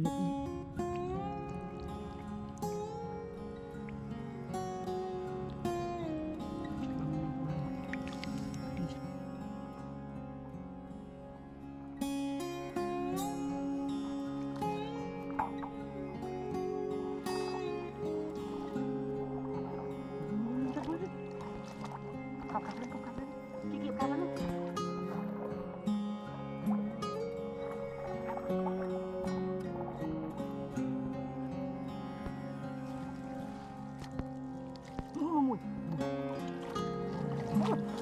Mm-hmm. 重い。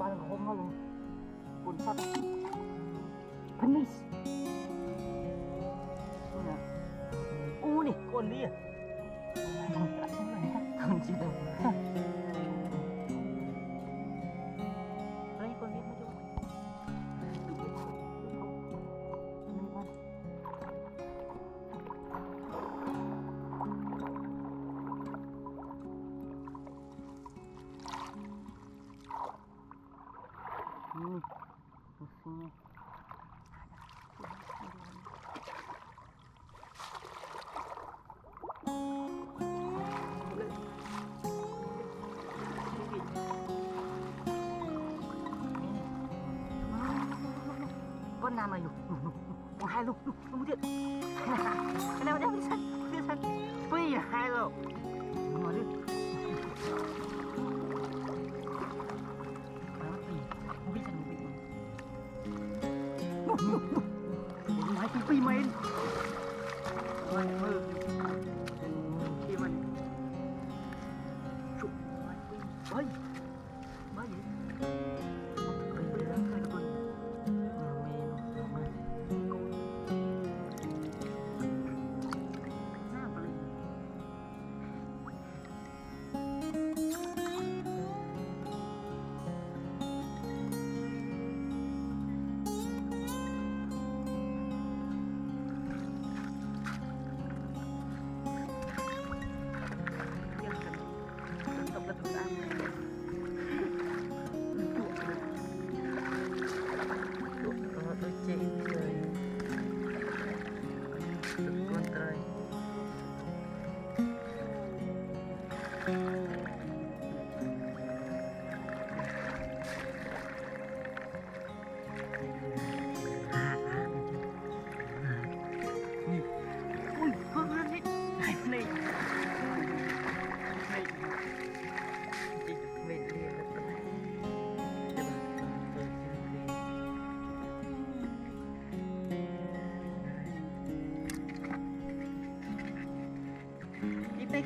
บ้านของผมเาเลยคุณสัตว์พันนิสอู้นี่คนเรียกคนจีน Ini musuhnya. Con nào mà nhục Con hai lục lục không điện cái nào đeo đi sân đi sân phi hai lục ngồi đi. Không biết máy phi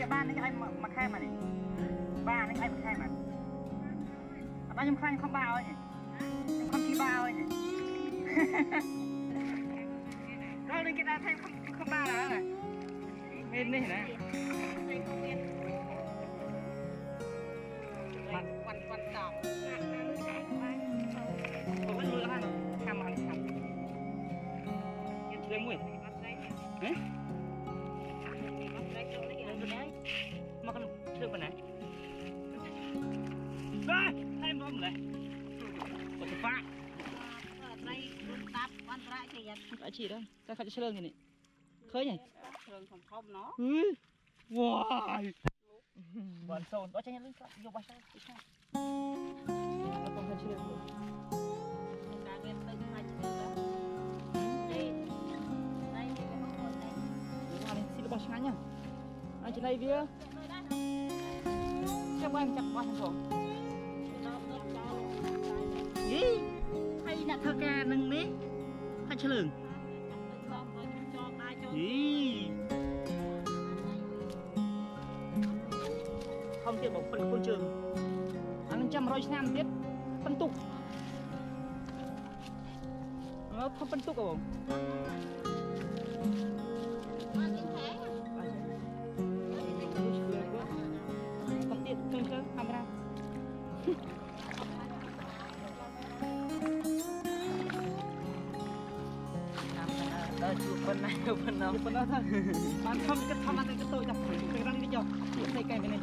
នេះបាននេះឲ្យមកខែមកនេះបាននេះឲ្យមកខែមកអត់បានខ្ញុំខ្លាញ់ខំបាឲ្យខ្ញុំខំជីបាឲ្យដល់នឹងគេដាក់ថែមខំបាដល់ណាមាននេះណាបានវ៉ាន់វ៉ាន់តោผมไม่รู้แล้วทำมันทำเรื่องมวยเอ๊ะ អាចីដល់តែខាច់ឆ្លើងនេះឃើញហ៎ឆ្លើងធំធំណោះហឺវ៉ាយបានសូនអត់ចាញ់លុយខ្លះយកបោះទៅខ្ញុំខ្ញុំខាច់ឆ្លើងការងារទៅខាច់ឆ្លើងដល់ទេណៃគេមកគាត់តែនេះស៊ីរបស់ឆ្ងាញ់ហ៎អាចណៃវាចាំបានចាប់បោះហ្នឹងបងយីហើយអ្នកធ្វើការនឹងនេះខាច់ឆ្លើង ហំទៀតបងព្រឹកខ្លួនជើងអានឹងចាំ100ឆ្នាំទៀតពិនទុកអើខំពិនទុកបងអត់ទេហេ คนไหมาคนน้องคนน้อท่านมันทำก็ทำอะไรก็โตจักถึงร่างกิดเดียวใส่ไก่ไปเลย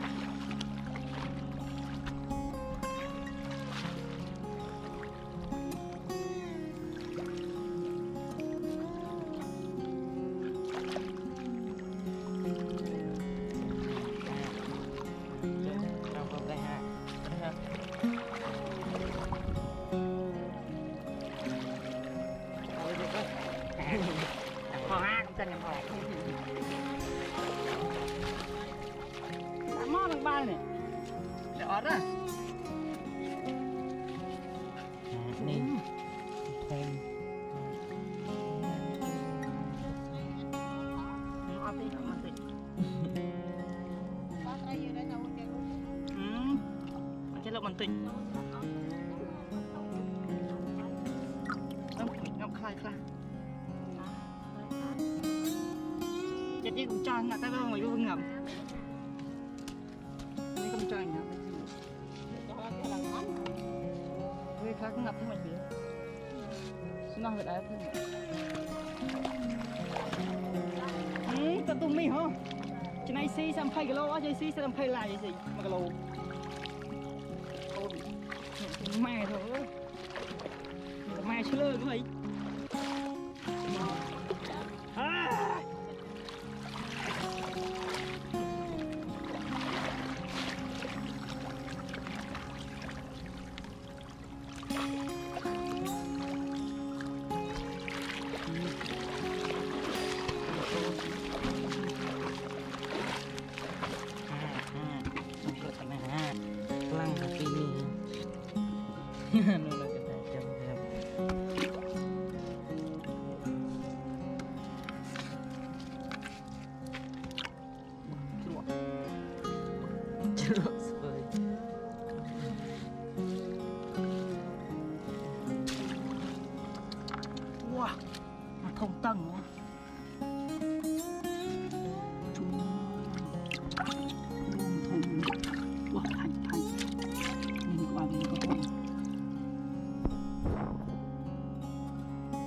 លុកបន្តិចខ្ញុំខ្លាយខ្លះចិត្តនេះកុំចង់ណាស់តែមកយូរងាប់ Tak ngap pun macam dia. Senang kat air pun. Hmm, tak tumih ha. Cenai si sampai kilo lah, jadi si sampai lah jadi si, mak kilo. Oh, mai tu. Wow, mà thông tầng quá.